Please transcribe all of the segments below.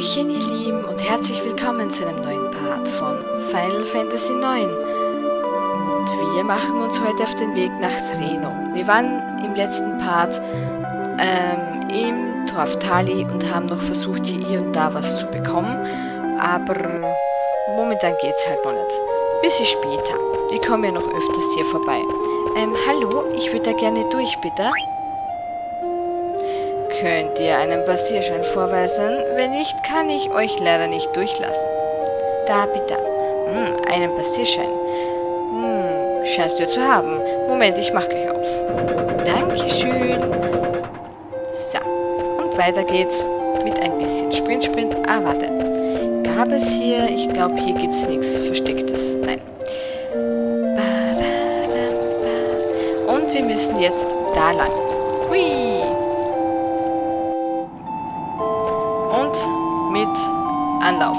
Hallöchen ihr Lieben und herzlich willkommen zu einem neuen Part von Final Fantasy IX. Und wir machen uns heute auf den Weg nach Treno. Wir waren im letzten Part ähm, im Dorf Tali und haben noch versucht hier und da was zu bekommen, aber momentan geht's halt noch nicht. Bisschen später. Wir kommen ja noch öfters hier vorbei. Ähm, hallo, ich würde da gerne durch, bitte. Könnt ihr einen Passierschein vorweisen? Wenn nicht, kann ich euch leider nicht durchlassen. Da bitte. Hm, einen Passierschein. Hm, scheinst du zu haben. Moment, ich mach gleich auf. Dankeschön. So, und weiter geht's mit ein bisschen Sprint, Sprint. Ah, warte. Gab es hier... Ich glaube, hier gibt's nichts Verstecktes. Nein. Und wir müssen jetzt da lang. Hui! Anlauf.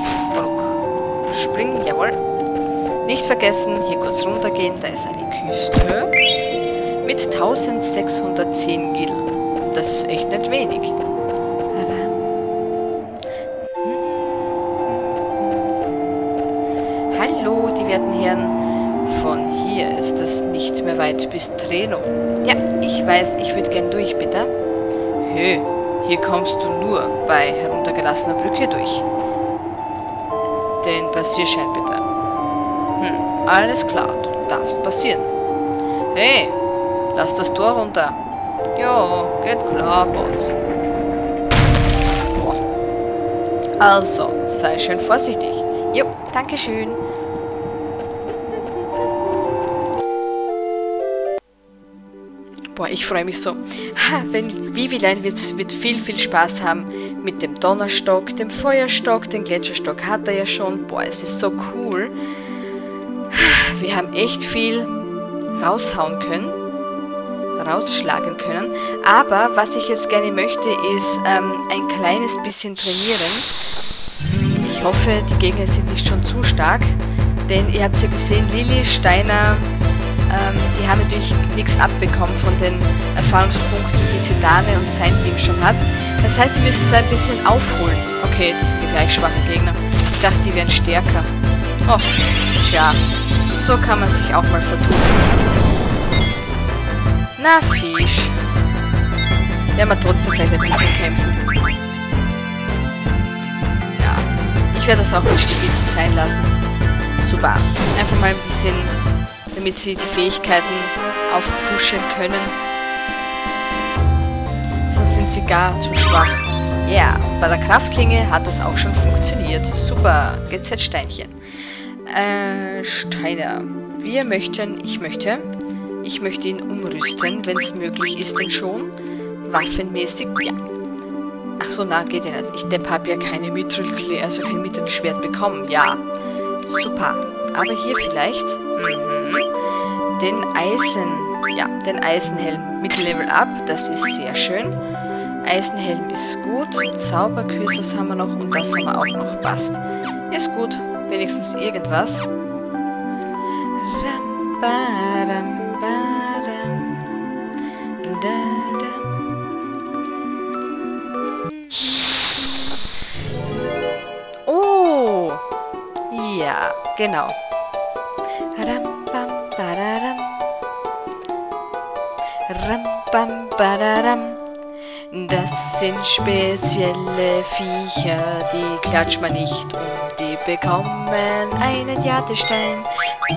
Springen, jawohl. Nicht vergessen, hier kurz runtergehen, da ist eine Küste mit 1610 Gil. Das ist echt nicht wenig. Hallo, die werten Herren. Von hier ist es nicht mehr weit bis Treno. Ja, ich weiß, ich würde gern durch, bitte. Hö, hier kommst du nur bei heruntergelassener Brücke durch. Passierschein bitte. Hm, alles klar, du darfst passieren. Hey, lass das Tor runter. Jo, geht klar, Boss. Boah. Also, sei schön vorsichtig. Jo, dankeschön. Boah, ich freue mich so. Ha, wenn Vivilein wird, wird viel, viel Spaß haben mit dem Donnerstock, dem Feuerstock, den Gletscherstock hat er ja schon. Boah, es ist so cool. Wir haben echt viel raushauen können, rausschlagen können. Aber was ich jetzt gerne möchte, ist ähm, ein kleines bisschen trainieren. Ich hoffe, die Gegner sind nicht schon zu stark. Denn ihr habt ja gesehen, Lili, Steiner, ähm, die haben natürlich nichts abbekommen von den Erfahrungspunkten, die Zidane und sein Team schon hat. Das heißt, sie müssen da ein bisschen aufholen. Okay, das sind die gleich schwachen Gegner. Ich dachte, die wären stärker. Oh, tja. So kann man sich auch mal vertun. Na, Fisch. Werden wir trotzdem vielleicht ein bisschen kämpfen. Ja, ich werde das auch mit Stibitzen sein lassen. Super. Einfach mal ein bisschen damit sie die Fähigkeiten aufpushen können. Sonst sind sie gar zu schwach. Ja, yeah, bei der Kraftklinge hat das auch schon funktioniert. Super, GZ Steinchen. Äh, Steiner. Wir möchten, ich möchte, ich möchte ihn umrüsten, wenn es möglich ist denn schon. Waffenmäßig, ja. Ach so, na, geht ja nicht. Ich Depp habe ja keine Mittel, also kein Mittelschwert bekommen. Ja, super. Aber hier vielleicht mhm, den Eisen, ja, den Eisenhelm mit Level Up. Das ist sehr schön. Eisenhelm ist gut. Zauberküsses haben wir noch und das haben wir auch noch. Passt. Ist gut. Wenigstens irgendwas. Oh! Ja, genau. Das sind spezielle Viecher, die klatscht man nicht und die bekommen einen Jadestein,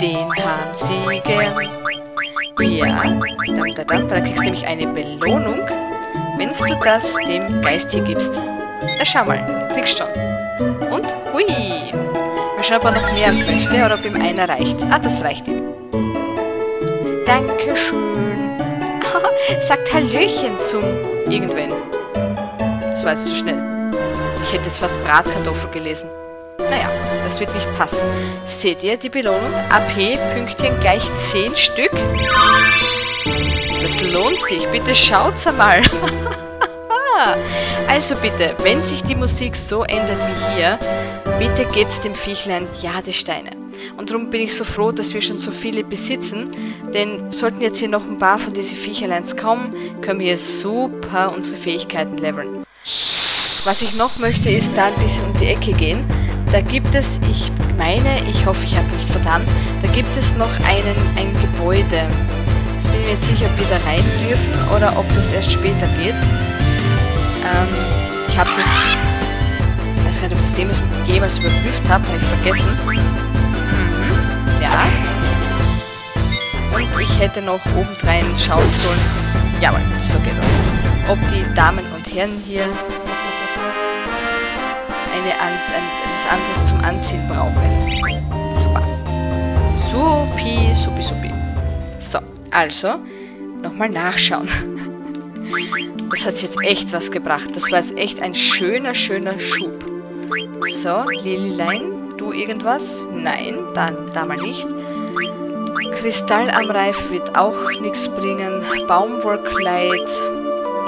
den haben sie gern. Ja, dam, da, dam, da kriegst du nämlich eine Belohnung, wenn du das dem Geist hier gibst. Na schau mal, kriegst schon. Und, hui, schauen, ob er noch mehr möchte oder ob ihm einer reicht. Ah, das reicht ihm. Dankeschön. Sagt Hallöchen zum irgendwen. Das war jetzt zu schnell. Ich hätte jetzt fast Bratkartoffel gelesen. Naja, das wird nicht passen. Seht ihr die Belohnung? AP, Pünktchen gleich 10 Stück. Das lohnt sich. Bitte schaut's einmal. also bitte, wenn sich die Musik so ändert wie hier, bitte gebt's dem Viechlein Jadesteine. Und darum bin ich so froh, dass wir schon so viele besitzen, denn sollten jetzt hier noch ein paar von diesen Viecherleins kommen, können wir super unsere Fähigkeiten leveln. was ich noch möchte, ist da ein bisschen um die Ecke gehen. Da gibt es, ich meine, ich hoffe, ich habe nicht vertan, da gibt es noch einen, ein Gebäude. Jetzt bin ich mir jetzt sicher, ob wir da rein dürfen oder ob das erst später geht. Ähm, ich habe das, weiß gar nicht, ob das jemals überprüft habe, habe ich vergessen. Mhm, ja. Und ich hätte noch obendrein schauen sollen. Jawohl, so geht das. Ob die Damen und Herren hier eine, ein, etwas anderes zum Anziehen brauchen. Super. Supi, supi, supi. So, also, nochmal nachschauen. Das hat jetzt echt was gebracht. Das war jetzt echt ein schöner, schöner Schub. So, Lililein, du irgendwas? Nein, dann da mal nicht. Kristall am Reif wird auch nichts bringen. Baumwollkleid,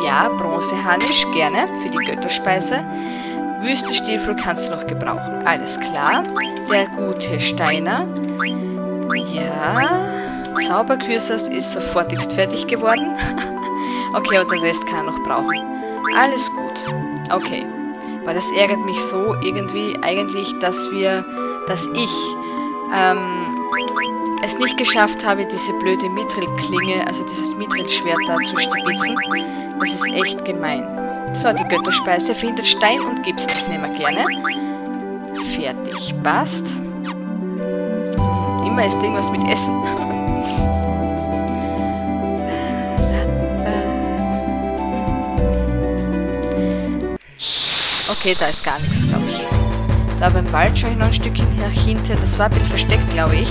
ja, Bronzehanisch, gerne, für die Götterspeise. Wüstenstiefel kannst du noch gebrauchen. Alles klar. Der gute Steiner. Ja. Zauberkürsas ist sofortigst fertig geworden. okay, aber den Rest kann er noch brauchen. Alles gut. Okay. Weil das ärgert mich so irgendwie eigentlich, dass wir, dass ich ähm, es nicht geschafft habe, diese blöde Mithril-Klinge, also dieses Mithril-Schwert da zu stibitzen. Das ist echt gemein. So, die Götterspeise findet Stein und Gips, das nehmen wir gerne. Fertig, passt. Immer ist irgendwas mit Essen. Okay, da ist gar nichts, glaube ich. Da beim Wald schaue ich noch ein Stückchen nach hinten. Das war ein bisschen versteckt, glaube ich.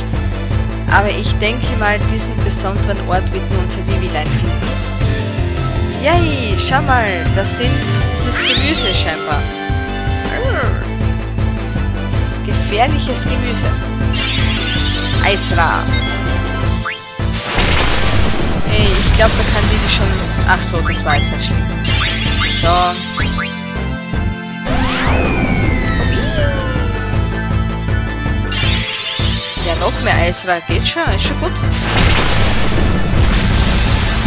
Aber ich denke mal, diesen besonderen Ort wird nur unser Vivilein finden. Yay, schau mal, das sind, das ist Gemüse scheinbar. Gefährliches Gemüse. Eisra. Ey, ich glaube, da kann die schon... Ach so, das war jetzt nicht schlimm. So. Ja, noch mehr Eisra. Geht schon, ist schon gut.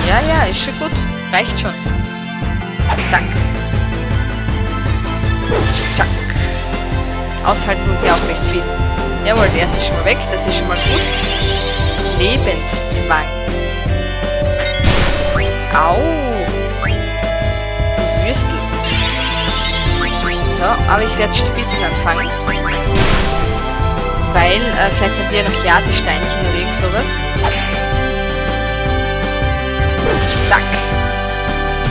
Ja, ja, ist schon gut. Reicht schon. Zack. Zack. Aushalten tut ja auch recht viel. Jawohl, der ist schon mal weg. Das ist schon mal gut. Lebenszwang. Au. Würstel. So, aber ich werde Spitzen anfangen. Weil, äh, vielleicht haben wir noch Jadesteinchen oder irgend sowas. Zack.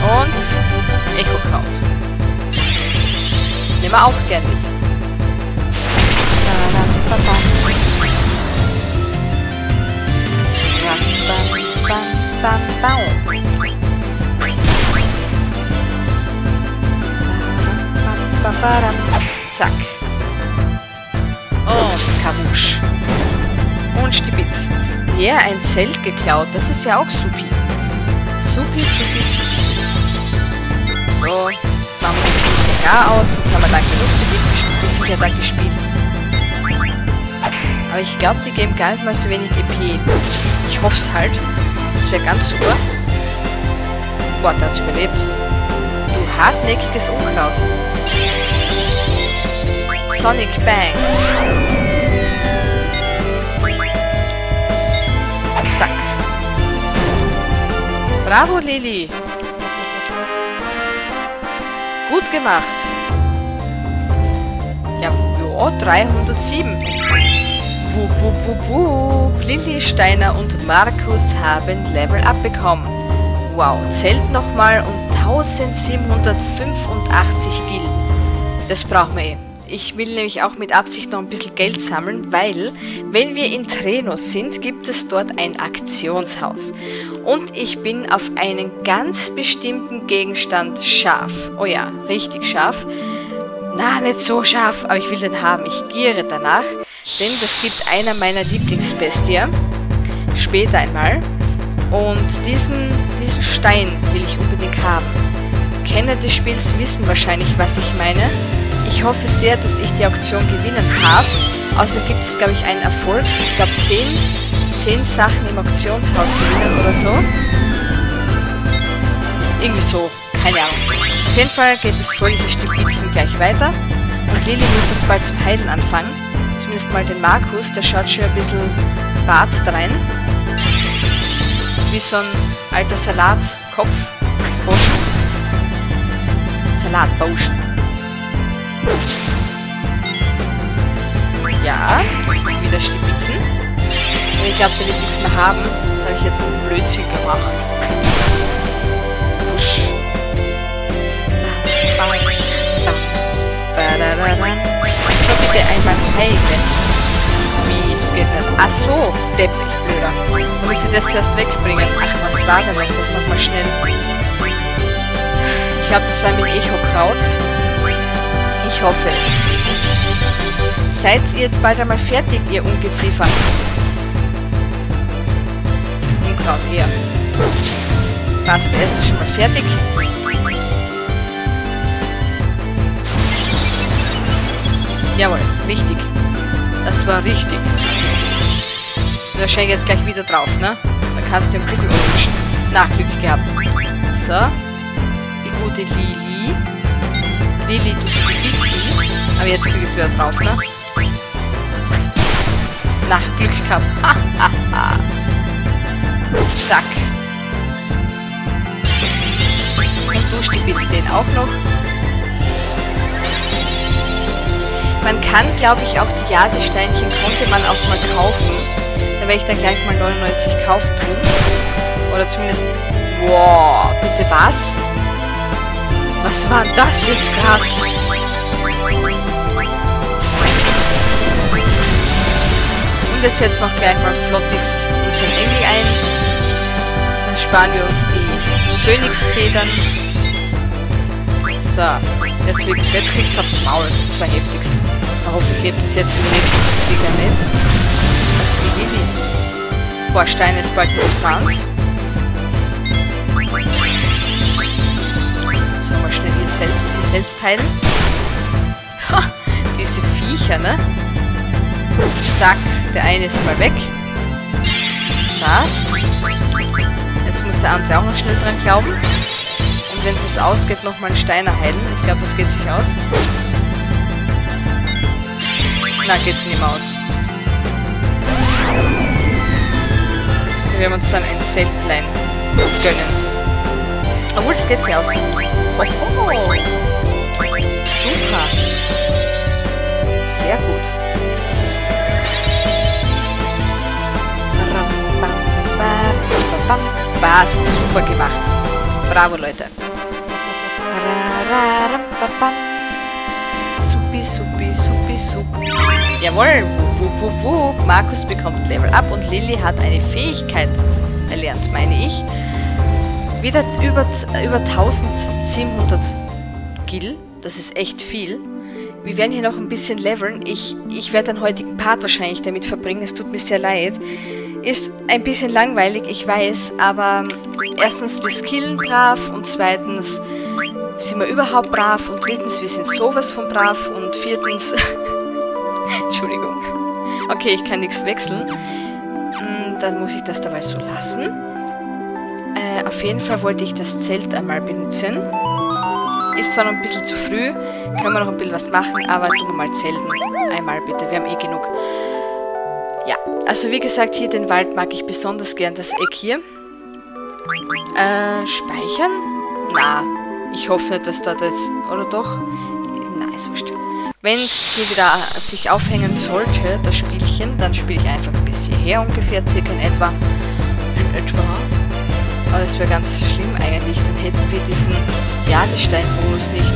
Und Echo-Kraut. Nehmen wir auch gern mit. Zack. Und Kabusch. Und Stibitz. Ja, ein Zelt geklaut. Das ist ja auch supi. Supi, supi, supi. So, jetzt machen wir das gar aus. Jetzt haben wir lang genug mit den da gespielt. Aber ich glaube, die geben gar nicht mal so wenig EP. Ich hoffe es halt. Das wäre ganz super. Boah, der hat's überlebt. Du hartnäckiges Unkraut. Sonic Bang. Zack. Bravo, Lili. Gut gemacht. Ja, ja 307. Wup, wup, wup, wup. Lilly Steiner und Markus haben Level Up bekommen. Wow, zählt nochmal um 1785 Gil. Das brauchen wir eh. Ich will nämlich auch mit Absicht noch ein bisschen Geld sammeln, weil, wenn wir in Trenos sind, gibt es dort ein Aktionshaus. Und ich bin auf einen ganz bestimmten Gegenstand scharf. Oh ja, richtig scharf. Na, nicht so scharf, aber ich will den haben. Ich giere danach, denn das gibt einer meiner Lieblingsbestie. Später einmal. Und diesen, diesen Stein will ich unbedingt haben. Kenner des Spiels wissen wahrscheinlich, was ich meine. Ich hoffe sehr, dass ich die Auktion gewinnen habe. Außerdem gibt es, glaube ich, einen Erfolg. Ich glaube, 10, 10 Sachen im Auktionshaus gewinnen oder so. Irgendwie so. Keine Ahnung. Auf jeden Fall geht das fröhliche Stibitzen gleich weiter. Und Lili muss jetzt bald zum Heilen anfangen. Zumindest mal den Markus, der schaut schon ein bisschen Bart rein. Wie so ein alter Salatkopf. Salatbauschen. Ja, wieder Stibitzen. Ich glaube, der wird nichts mehr haben. Da habe ich jetzt einen Blödsinn gemacht. Wusch. So, bitte einmal heilen. Wie? Das geht nicht. Ach so, Depp, ich blöder. Da muss ich das zuerst wegbringen. Ach, was war denn das nochmal schnell? Ich glaube, das war mit Echo-Kraut. Ich hoffe. Seid ihr jetzt bald einmal fertig, ihr Ungeziefer? Unkraut, eher. Passt, der erste schon mal fertig. Jawohl, richtig. Das war richtig. Wahrscheinlich jetzt gleich wieder drauf, ne? Da kannst du mir den Kuchen rutschen. Nachglück gehabt. So. Die gute Lili. Lili, du Spitzi. Aber jetzt krieg ich es wieder drauf, ne? Nachglück gehabt. Ha. Zack. Und du stibitzt den auch noch. Man kann, glaube ich, auch die Jadesteinchen konnte man auch mal kaufen. Da werde ich dann gleich mal 99 kaufen tun. Oder zumindest... Boah, bitte was? Was war das jetzt gerade? Und jetzt setzen wir gleich mal flottigst unseren Engel ein. Dann sparen wir uns die Phönixfedern. So, jetzt, jetzt kriegt es aufs Maul. Das war heftigst. Ich hoffe, ich hebe das jetzt im nächsten nicht. Wie Lili. Boah, Stein ist bald nur Trans. Schnell hier selbst, sie selbst heilen. Ha, diese Viecher, ne? Zack, der eine ist mal weg. Passt. Jetzt muss der andere auch noch schnell dran glauben. Und wenn es ausgeht, nochmal einen Steiner heilen. Ich glaube, das geht sich aus. Na, geht's nicht mehr aus. Wir werden uns dann ein Seltlein gönnen. Obwohl, es geht sich aus. Oh, oh. Super. Sehr gut. Passt, super gemacht. Bravo, Leute. Supi, supi, supi, supi. Jawohl, wup, wup, wup. Markus bekommt Level Up und Lilly hat eine Fähigkeit erlernt, meine ich. Wieder über, über 1700 Gil. Das ist echt viel. Wir werden hier noch ein bisschen leveln. Ich, ich werde den heutigen Part wahrscheinlich damit verbringen. Es tut mir sehr leid. Ist ein bisschen langweilig, ich weiß, aber erstens, wir skillen brav und zweitens sind wir überhaupt brav und drittens, wir sind sowas von brav und viertens... Entschuldigung. Okay, ich kann nichts wechseln. Dann muss ich das dabei so lassen. Auf jeden Fall wollte ich das Zelt einmal benutzen. Ist zwar noch ein bisschen zu früh, können wir noch ein bisschen was machen, aber tun wir mal zelten. Einmal bitte, wir haben eh genug. Ja, also wie gesagt, hier den Wald mag ich besonders gern, das Eck hier. Äh, speichern? Na, ich hoffe nicht, dass da das... Oder doch? Na, ist wurscht. Wenn es hier wieder sich aufhängen sollte, das Spielchen, dann spiele ich einfach bis hierher ungefähr, circa in etwa. In etwa. Aber das wäre ganz schlimm eigentlich, dann hätten wir diesen Jadestein-Bonus nicht.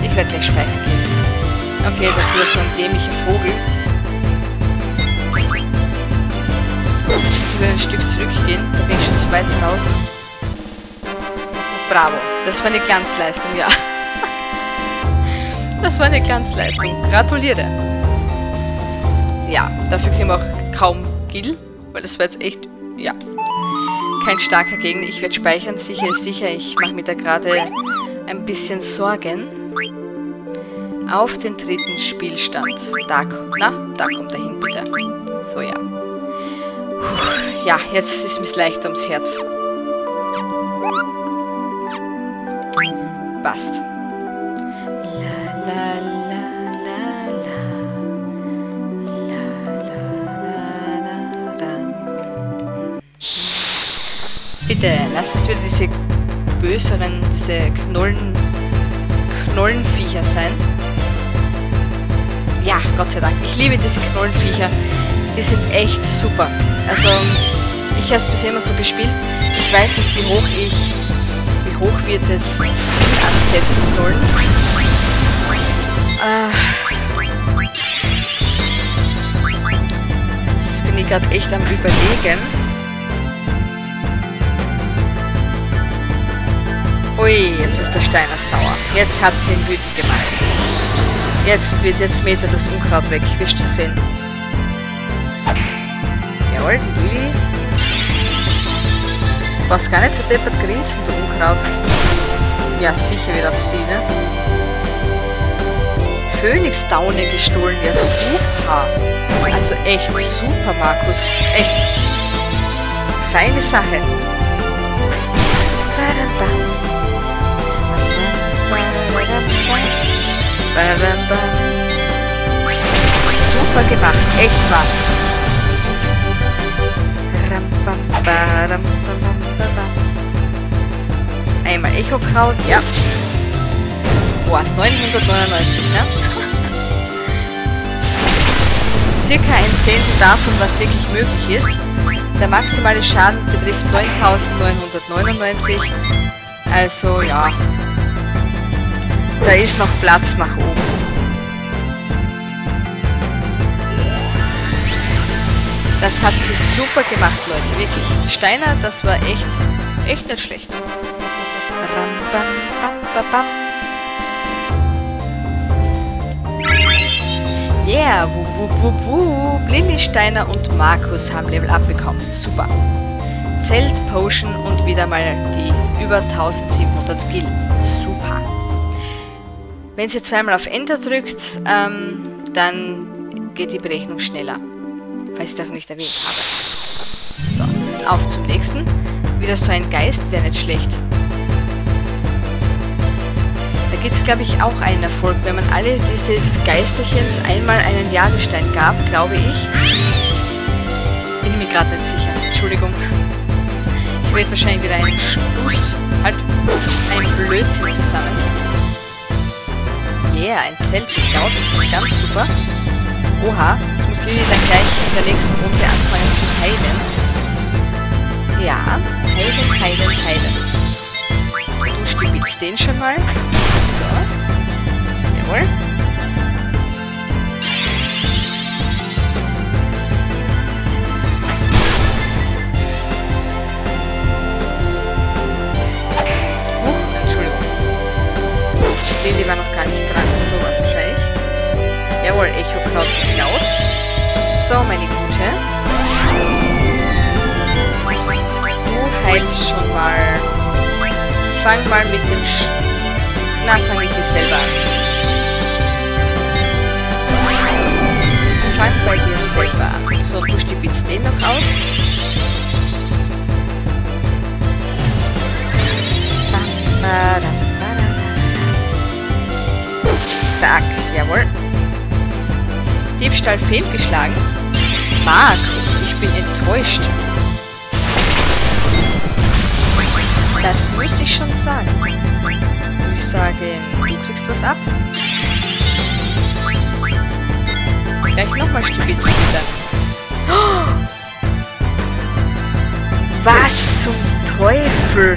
Ich werde gleich speichern gehen. Okay, das wird so ein dämlicher Vogel. Ich will ein Stück zurückgehen, da bin ich schon zu weit draußen. Bravo, das war eine Glanzleistung, ja. Das war eine Glanzleistung. Gratuliere. Ja, dafür kriegen wir auch kaum Gil, weil das war jetzt echt, ja, kein starker Gegner. Ich werde speichern, sicher ist sicher. Ich mache mir da gerade ein bisschen Sorgen. Auf den dritten Spielstand. Da, na, da kommt er hin, bitte. So, ja. Puh, ja, jetzt ist mir leicht ums Herz. Passt. Bitte, lass es wieder diese böseren, diese Knollen, Knollenviecher sein. Ja, Gott sei Dank. Ich liebe diese Knollenviecher. Die sind echt super. Also, ich habe es bisher immer so gespielt. Ich weiß nicht, wie hoch ich, wie hoch wir das, ansetzen sollen. Äh, das bin ich gerade echt am überlegen. Ui, jetzt ist der Steiner sauer. Jetzt hat sie ihn wütend gemacht. Jetzt wird jetzt Meter das Unkraut weg. Wirst du sehen. Jawohl, die Lili. Du brauchst gar nicht so deppert grinsen, du Unkraut. Ja, sicher wieder auf sie, ne? Phönix-Daune gestohlen. Ja, super. Also echt super, Markus. Echt. Feine Sache. Super gemacht, echt wahr. Einmal Echo-Kraut, ja. Boah, 999, ne? Circa ein Zehntel davon, was wirklich möglich ist. Der maximale Schaden betrifft 9999. Also ja, da ist noch Platz nach oben. Das hat sie super gemacht, Leute. Wirklich. Steiner, das war echt, echt nicht schlecht. Yeah, wup, wup, wup, wup. Lilly Steiner und Markus haben Level Up bekommen. Super. Zelt, Potion und wieder mal die über 1700 Gil. Wenn ihr zweimal auf Enter drückt, ähm, dann geht die Berechnung schneller. Falls ich das noch nicht erwähnt habe. So, auf zum nächsten. Wieder so ein Geist wäre nicht schlecht. Da gibt es, glaube ich, auch einen Erfolg. Wenn man alle diese Geisterchens einmal einen Jagestein gab, glaube ich. Bin mir gerade nicht sicher. Entschuldigung. Ich rede wahrscheinlich wieder einen Schluss, halt ein Blödsinn zusammen. Yeah, ein Zelt geklaut, das ist ganz super. Oha, jetzt muss Lili dann gleich in der nächsten Runde anfangen zu heilen. Ja, heilen, heilen, heilen. Du stibitzt den schon mal. So. Jawohl. Lili war noch sowas wahrscheinlich. Jawohl, Echo Cloud geklaut. So, meine Gute. Du heilst schon mal. Fang mal mit dem Sch... Na, fang mit dir selber an. Fang bei dir selber an. So, du stibitzt den noch aus. Bam, badam. Zack, jawohl. Diebstahl fehlgeschlagen. Markus, ich bin enttäuscht. Das muss ich schon sagen. Ich sagen, du kriegst was ab. Gleich nochmal Stupitzen bitte. Oh! Was zum Teufel?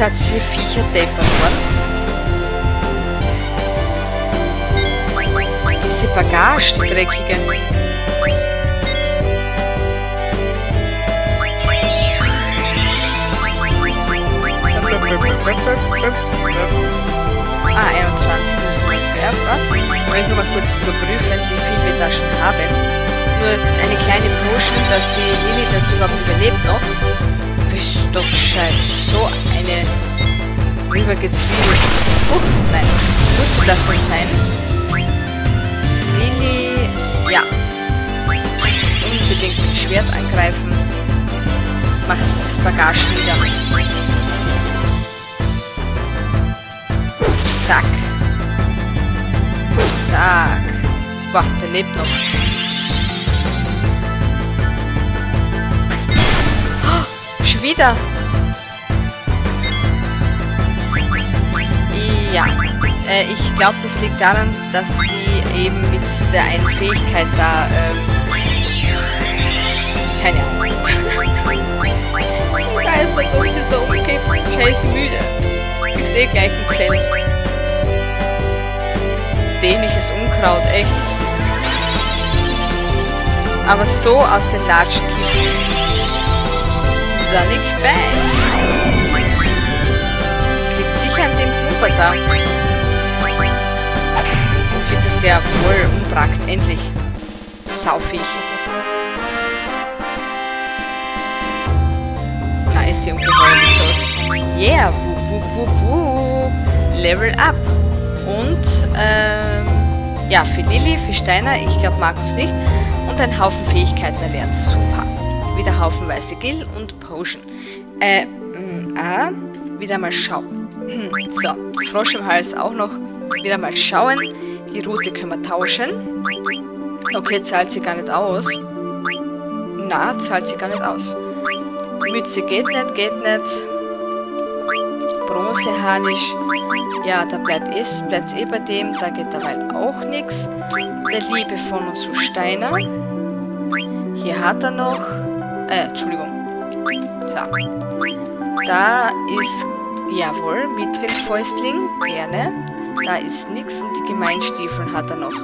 Hat diese Viecher deppert worden. Diese Bagage, die dreckige. Ah, 21 muss man erfassen. Ich möchte nur mal kurz überprüfen, wie viel wir da schon haben. Nur eine kleine Potion, dass die Lilly das überhaupt überlebt noch. Bist doch scheiße. So Käfer gezwiebelt. Oh, nein. Muss das denn sein? Lili... Ja. Unbedingt mit Schwert angreifen. Macht Sagash nieder. Zack. Zack. Boah, der lebt noch. Oh, schon wieder. Ja. Äh, ich glaube, das liegt daran, dass sie eben mit der einen Fähigkeit da, ähm, keine Ahnung. ich weiß nicht, ob sie so umkippt. Scheiße müde. Kriegst eh gleich ein Zelt. Dämliches Unkraut, echt. Aber so aus den Latschen kippen. Sonic Bang. Liegt sicher an dem Klumper da. Jetzt wird es ja voll umbrackt. Endlich. Saufig. Na, ist sie umgefallen. Yeah. Wup, wup, wup, wup. Level up. Und, ähm, ja, für Lilly, für Steiner, ich glaube Markus nicht. Und ein Haufen Fähigkeiten erlernt. Super. Wieder haufenweise Gil und Potion. Äh, mh, äh, wieder mal schauen. Hm, so, Frosch im Hals auch noch. Wieder mal schauen. Die Route können wir tauschen. Okay, zahlt sie gar nicht aus. Na, zahlt sie gar nicht aus. Mütze geht nicht, geht nicht. Bronzehanisch. Ja, da bleibt es, bleibt eh bei dem. Da geht dabei auch nichts. Der Liebe von uns zu Steiner. Hier hat er noch... Äh, Entschuldigung. So. Da ist... Jawohl, Mitrilfäustling. Gerne. Da ist nichts und die Gemeinstiefeln hat er noch.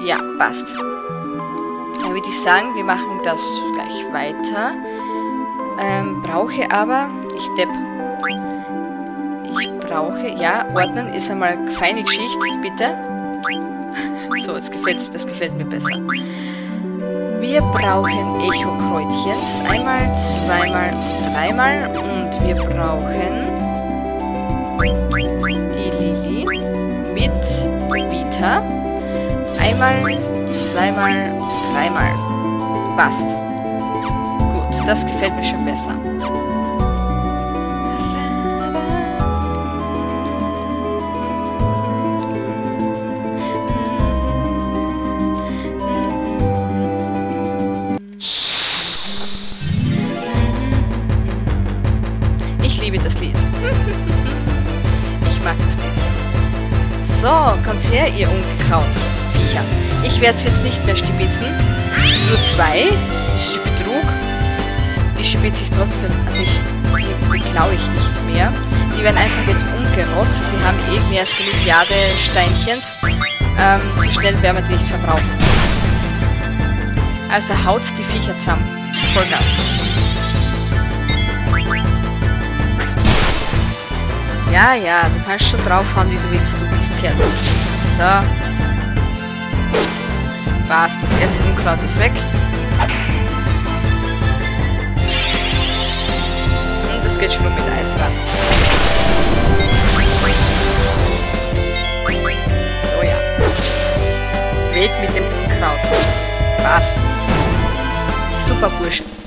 Ja, passt. Dann würde ich sagen, wir machen das gleich weiter. Ähm, brauche aber... Ich depp ich brauche, ja, ordnen ist einmal feine Geschichte, bitte. So, jetzt gefällt das gefällt mir besser. Wir brauchen Echo-Kräutchen. Einmal, zweimal, dreimal. Und wir brauchen die Lili mit Vita. Einmal, zweimal, dreimal. Passt. Gut, das gefällt mir schon besser. Ich liebe das Lied. mag. So, kommt her, ihr Ungekrautviecher. Ich werde es jetzt nicht mehr stibitzen. Nur zwei. Das ist Betrug. Die stibitze ich trotzdem. Also ich, die, die klaue ich nicht mehr. Die werden einfach jetzt umgerotzt. Wir haben eh mehr als genug Jadesteinchens. Ähm, so schnell werden wir die nicht verbrauchen. Also haut die Viecher zusammen. Vollgas. Ja, ja, du kannst schon draufhauen, wie du willst, du bist Kerl. So. Was, das erste Unkraut ist weg. Und das geht schon mit Eis dran. So, ja. Weg mit dem Unkraut. Passt. Super Burschen.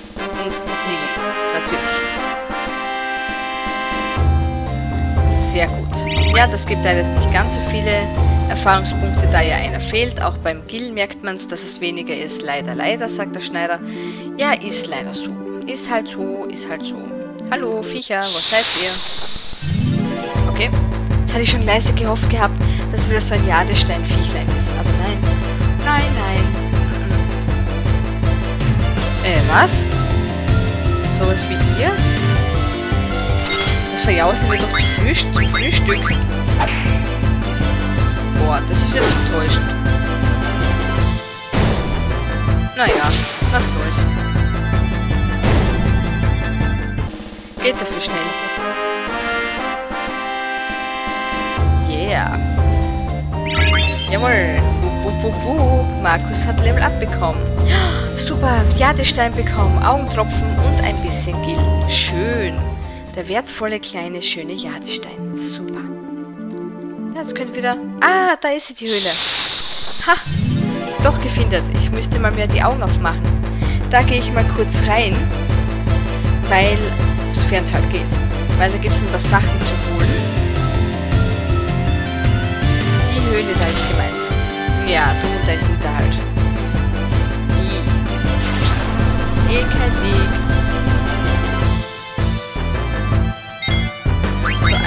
Ja, das gibt leider nicht ganz so viele Erfahrungspunkte, da ja einer fehlt. Auch beim Gil merkt man es, dass es weniger ist. Leider, leider, sagt der Schneider. Ja, ist leider so. Ist halt so, ist halt so. Hallo, Viecher, wo seid ihr? Okay. Jetzt hatte ich schon leise gehofft gehabt, dass es wieder so ein Jadestein-Viechlein ist. Aber nein. Nein, nein. Äh, was? Sowas wie ihr? Das verjausen wir doch zu Frühst zum Frühstück. Boah, das ist jetzt enttäuschend. Naja, was soll's. Geht dafür schnell. Yeah. Jawohl. Wupp, wupp, wupp. Markus hat Level up bekommen. Super, Jadestein bekommen, Augentropfen und ein bisschen Gil. Schön. Der wertvolle, kleine, schöne Jadestein. Super. Jetzt können wir wieder... Ah, da ist sie, die Höhle. Ha! Doch gefindet. Ich müsste mal mehr die Augen aufmachen. Da gehe ich mal kurz rein. Weil... Sofern es halt geht. Weil da gibt es ein paar Sachen zu holen. Die Höhle da ist gemeint. Ja, du und dein Hinterhalt. Ekelig.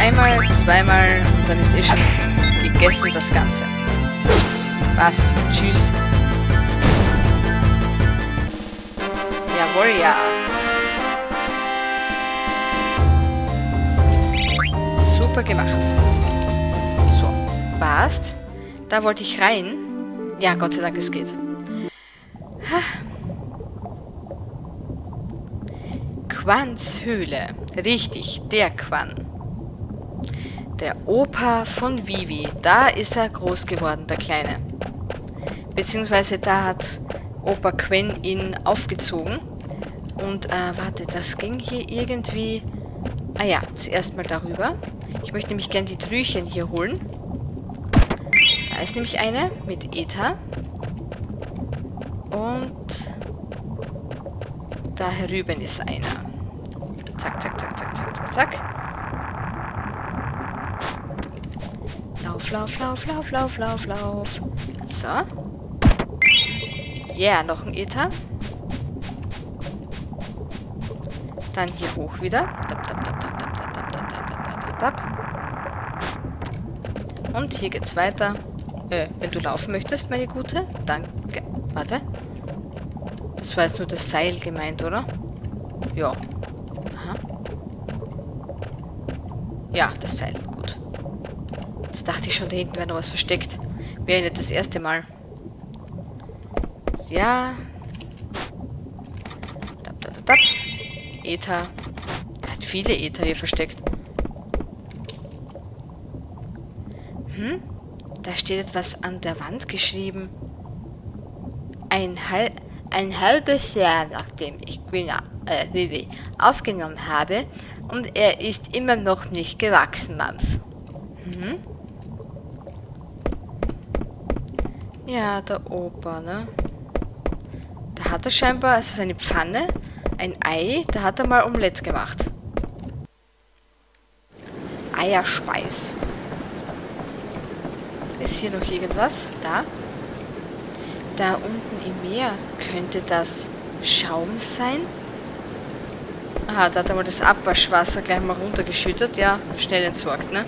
Einmal, zweimal und dann ist eh schon gegessen das Ganze. Passt. Tschüss. Jawohl, ja. Super gemacht. So, passt. Da wollte ich rein. Ja, Gott sei Dank, es geht. Quans-Höhle. Richtig, der Quan. Der Opa von Vivi. Da ist er groß geworden, der Kleine. Beziehungsweise da hat Opa Quen ihn aufgezogen. Und, äh, warte, das ging hier irgendwie... Ah ja, zuerst mal darüber. Ich möchte nämlich gern die Trüchen hier holen. Da ist nämlich eine mit Ether. Und da herüben ist einer. Lauf, lauf, lauf, lauf, lauf, lauf. So. Yeah, noch ein Ether. Dann hier hoch wieder. Und hier geht's weiter. Äh, wenn du laufen möchtest, meine Gute. Danke. Warte. Das war jetzt nur das Seil gemeint, oder? Ja. Aha. Ja, das Seil. Gut. Jetzt dachte ich schon, da hinten wäre noch was versteckt. Wäre nicht das erste Mal. Ja. Ether. Er hat viele Ether hier versteckt. Hm? Da steht etwas an der Wand geschrieben. Ein, Hal ein halbes Jahr nachdem ich Gwina, äh, Vivi aufgenommen habe und er ist immer noch nicht gewachsen, Mampf. Hm? Ja, der Opa, ne? Da hat er scheinbar, also seine Pfanne, ein Ei, da hat er mal Omelette gemacht. Eierspeis. Ist hier noch irgendwas? Da? Da unten im Meer. Könnte das Schaum sein? Aha, da hat er mal das Abwaschwasser gleich mal runtergeschüttet. Ja, schnell entsorgt, ne?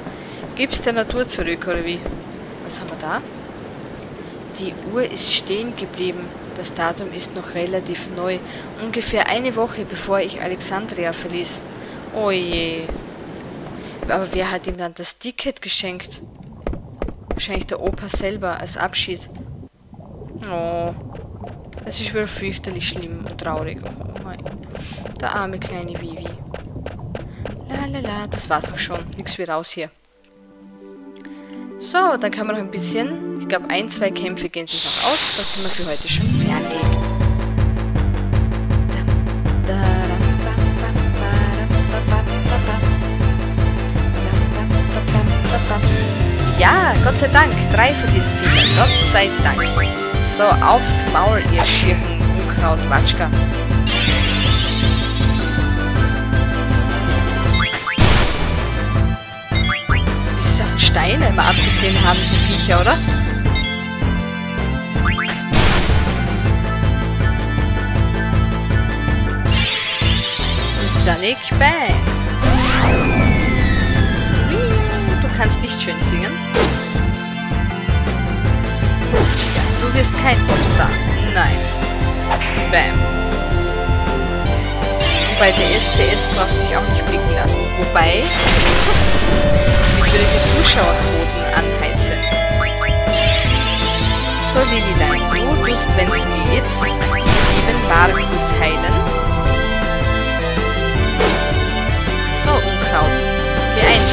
Gib's der Natur zurück, oder wie? Was haben wir da? Die Uhr ist stehen geblieben. Das Datum ist noch relativ neu. Ungefähr eine Woche bevor ich Alexandria verließ. Oh je. Aber wer hat ihm dann das Ticket geschenkt? Wahrscheinlich der Opa selber als Abschied. Oh. Das ist wieder fürchterlich schlimm und traurig. Oh mein. Der arme kleine Vivi. La la la, das war's auch schon. Nix wie raus hier. So, dann kann man noch ein bisschen. Ich glaube, ein, zwei Kämpfe gehen sich noch aus. Dann sind wir für heute schon fertig. Ja, Gott sei Dank. Drei von diesen Viechern. Gott sei Dank. So, aufs Maul, ihr schirchen Unkrautwatschka. Steine mal abgesehen haben, die Viecher, oder? Sonic Bang. Du kannst nicht schön singen. Du wirst kein Popstar. Nein. Bam. Wobei der SDS braucht sich auch nicht blicken lassen. Wobei, würde die Zuschauerquoten anheizen. So, Lililein, du tust, wenn's geht, lieben Markus heilen. So, Unkraut. Geh ein.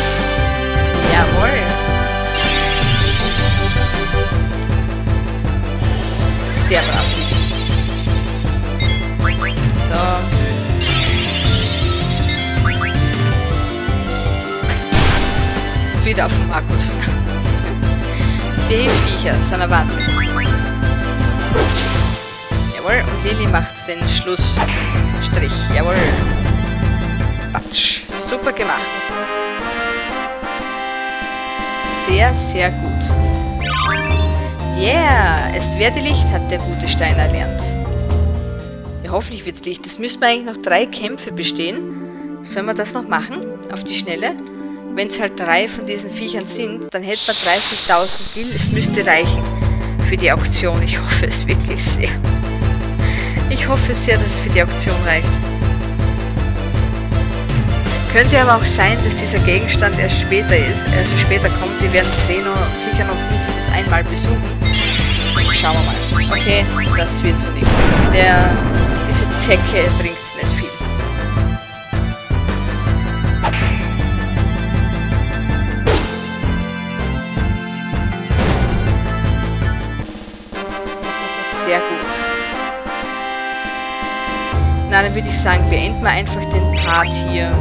Jawohl. Sehr brav. Wieder auf den Markus. Die Viecher sind ein Wahnsinn. Jawohl, und Lilly macht den Schlussstrich. Jawohl. Batsch. Super gemacht. Sehr, sehr gut. Yeah, es werde Licht, hat der gute Stein erlernt. Ja, hoffentlich wird's Licht. Es müssten eigentlich noch drei Kämpfe bestehen. Sollen wir das noch machen? Auf die Schnelle? Wenn es halt drei von diesen Viechern sind, dann hätte man 30.000 Gil. Es müsste reichen für die Auktion. Ich hoffe es wirklich sehr. Ich hoffe sehr, dass es für die Auktion reicht. Könnte aber auch sein, dass dieser Gegenstand erst später ist, also später kommt. Wir werden Zeno sicher noch mindestens einmal besuchen. Schauen wir mal. Okay, das wird so nichts. Der, diese Zecke bringt Dann würde ich sagen, beenden wir einfach den Part hier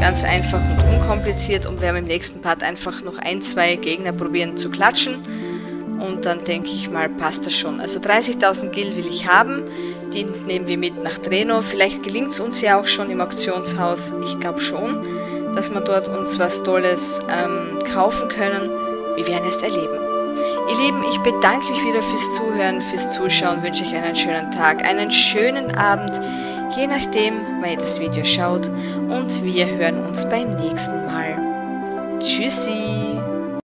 ganz einfach und unkompliziert und werden im nächsten Part einfach noch ein, zwei Gegner probieren zu klatschen. Und dann denke ich mal, passt das schon. Also 30.000 Gil will ich haben. Die nehmen wir mit nach Dreno. Vielleicht gelingt es uns ja auch schon im Auktionshaus. Ich glaube schon, dass wir dort uns was Tolles ähm, kaufen können. Wir werden es erleben. Ihr Lieben, ich bedanke mich wieder fürs Zuhören, fürs Zuschauen, wünsche euch einen schönen Tag, einen schönen Abend je nachdem, wann ihr das Video schaut. Und wir hören uns beim nächsten Mal. Tschüssi!